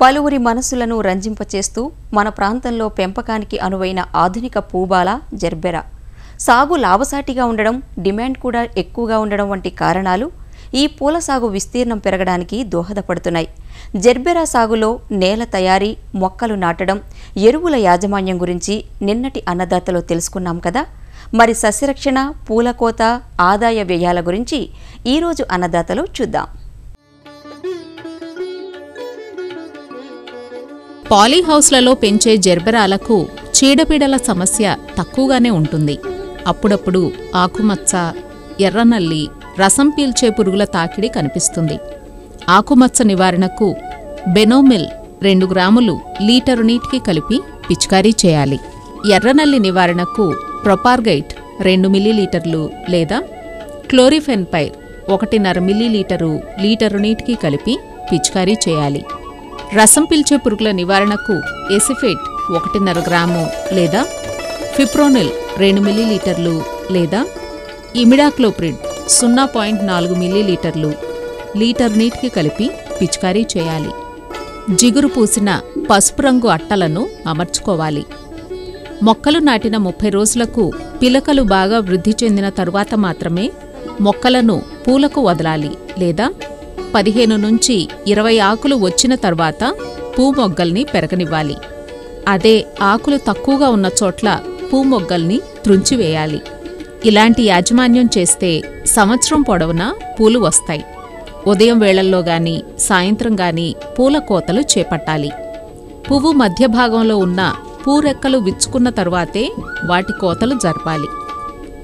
పలువురి మనసులను రంజింపచేస్తూ మన ప్రాంతంలో పెంపకానికి అనువైన ఆధునిక పూబాల జెర్బెరా. సాగు లాభసాటిగా ఉండడం డిమాండ్ కూడా ఎక్కువగా ఉండడం వంటి కారణాలు ఈ పూల సాగు విస్తీర్ణం పెరగడానికి దోహదపడుతున్నాయి. జెర్బెరా సాగులో నేల తయారీ మొక్కలు నాటడం ఎరువుల యాజమాన్యం గురించి నిన్నటి అన్నదాతలో తెలుసుకున్నాం కదా? మరి సస్యరక్షణ పూల కోత ఆదాయ వ్యయాల గురించి ఈరోజు అన్నదాతలో చూద్దాం. పాలీహౌస్లలో పెంచే జెర్బెరాలకు చీడపీడల సమస్య తక్కువగానే ఉంటుంది. అప్పుడప్పుడు ఆకుమచ్చ ఎర్రనల్లి రసం పీల్చే పురుగుల తాకిడి కనిపిస్తుంది. ఆకుమచ్చ నివారణకు బెనోమిల్ రెండు గ్రాములు లీటరు నీటికి కలిపి పిచికారీ చేయాలి. ఎర్రనల్లి నివారణకు ప్రొపార్గైట్ రెండు మిల్లీలీటర్లు లేదా క్లోరిఫెన్పైర్ ఒకటిన్నర మిల్లీలీటరు లీటరు నీటికి కలిపి పిచికారీ చేయాలి. రసం పీల్చే పురుగుల నివారణకు ఎసిఫేట్ ఒకటిన్నర గ్రాము లేదా ఫిప్రోనిల్ రెండు మిల్లీలీటర్లు లేదా ఇమిడాక్లోప్రిడ్ సున్నా పాయింట్ నాలుగు మిల్లీలీటర్లు లీటర్ నీటికి కలిపి పిచికారీ చేయాలి. జిగురు పూసిన పసుపు రంగు అట్టలను అమర్చుకోవాలి. మొక్కలు నాటిన ముప్పై రోజులకు పిలకలు బాగా వృద్ధి చెందిన తరువాత మాత్రమే మొక్కలను పూలకు వదలాలి లేదా పదిహేను నుంచి ఇరవై ఆకులు వచ్చిన తర్వాత పూ మొగ్గల్ని పెరగనివ్వాలి. అదే ఆకులు తక్కువగా ఉన్న చోట్ల పూ మొగ్గల్ని త్రుంచివేయాలి. ఇలాంటి యాజమాన్యం చేస్తే సంవత్సరం పొడవునా పూలు వస్తాయి. ఉదయం వేళల్లో గాని సాయంత్రం గాని పూల కోతలు చేపట్టాలి. పువ్వు మధ్య భాగంలో ఉన్న పూరెక్కలు విచ్చుకున్న తరువాతే వాటి కోతలు జరపాలి.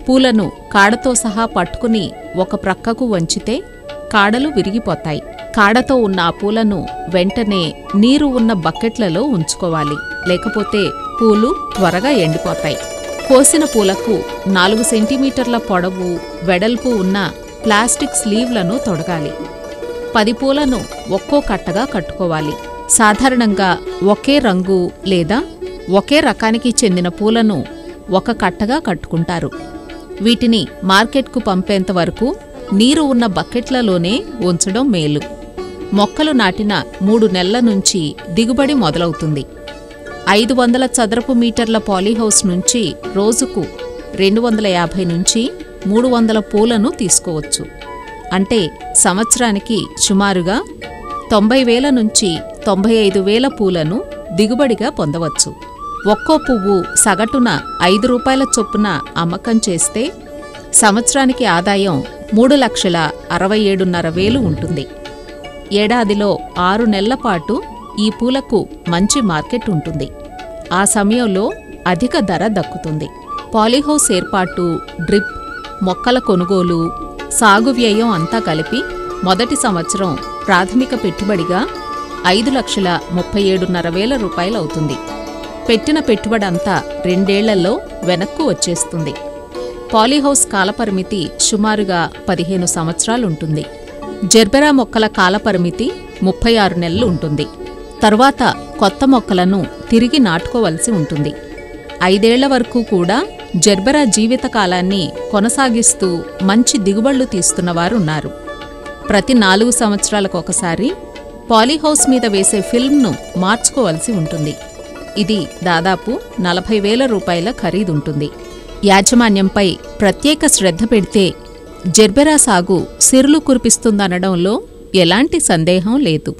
పూలను కాడతో సహా పట్టుకుని ఒక ప్రక్కకు వంచితే కాడలు విరిగిపోతాయి. కాడతో ఉన్న ఆ పూలను వెంటనే నీరు ఉన్న బకెట్లలో ఉంచుకోవాలి. లేకపోతే పూలు త్వరగా ఎండిపోతాయి. కోసిన పూలకు నాలుగు సెంటీమీటర్ల పొడవు వెడల్పు ఉన్న ప్లాస్టిక్ స్లీవ్లను తొడగాలి. పది పూలను ఒక్కో కట్టగా కట్టుకోవాలి. సాధారణంగా ఒకే రంగు లేదా ఒకే రకానికి చెందిన పూలను ఒక కట్టగా కట్టుకుంటారు. వీటిని మార్కెట్కు పంపేంత వరకు నీరు ఉన్న బకెట్లలోనే ఉంచడం మేలు. మొక్కలు నాటిన మూడు నెలల నుంచి దిగుబడి మొదలవుతుంది. ఐదు వందల చదరపు మీటర్ల పాలీహౌస్ నుంచి రోజుకు రెండు వందల యాభై నుంచి మూడు వందల పూలను తీసుకోవచ్చు. అంటే సంవత్సరానికి సుమారుగా తొంభై వేల నుంచి తొంభై ఐదు వేల పూలను దిగుబడిగా పొందవచ్చు. ఒక్కో పువ్వు సగటున ఐదు రూపాయల చొప్పున అమ్మకం చేస్తే సంవత్సరానికి ఆదాయం మూడు లక్షల అరవై ఏడున్నర వేలు ఉంటుంది. ఏడాదిలో ఆరు నెలల పాటు ఈ పూలకు మంచి మార్కెట్ ఉంటుంది. ఆ సమయంలో అధిక ధర దక్కుతుంది. పాలీహౌస్ ఏర్పాటు డ్రిప్ మొక్కల కొనుగోలు సాగు వ్యయం అంతా కలిపి మొదటి సంవత్సరం ప్రాథమిక పెట్టుబడిగా ఐదు లక్షల ముప్పై ఏడున్నర వేల రూపాయలవుతుంది. పెట్టిన పెట్టుబడంతా రెండేళ్ళలో వెనక్కు వచ్చేస్తుంది. పాలీహౌస్ కాలపరిమితి సుమారుగా పదిహేను సంవత్సరాలుంటుంది. జెర్బెరా మొక్కల కాలపరిమితి ముప్పై ఆరు నెలలు ఉంటుంది తర్వాత కొత్త మొక్కలను తిరిగి నాటుకోవలసి ఉంటుంది. ఐదేళ్ళ వరకు కూడా జెర్బెరా జీవితకాలాన్ని కొనసాగిస్తూ మంచి దిగుబడులు తీస్తున్నవారున్నారు ప్రతి నాలుగు సంవత్సరాలకు ఒకసారి పాలీహౌస్ మీద వేసే ఫిల్మ్ను మార్చుకోవలసి ఉంటుంది. ఇది దాదాపు నలభై వేల రూపాయల ఖరీదుంటుంది. యాజమాన్యంపై ప్రత్యేక శ్రద్ధ పెడితే జెర్బెరా సాగు సిరులు కురిపిస్తుందనడంలో ఎలాంటి సందేహం లేదు.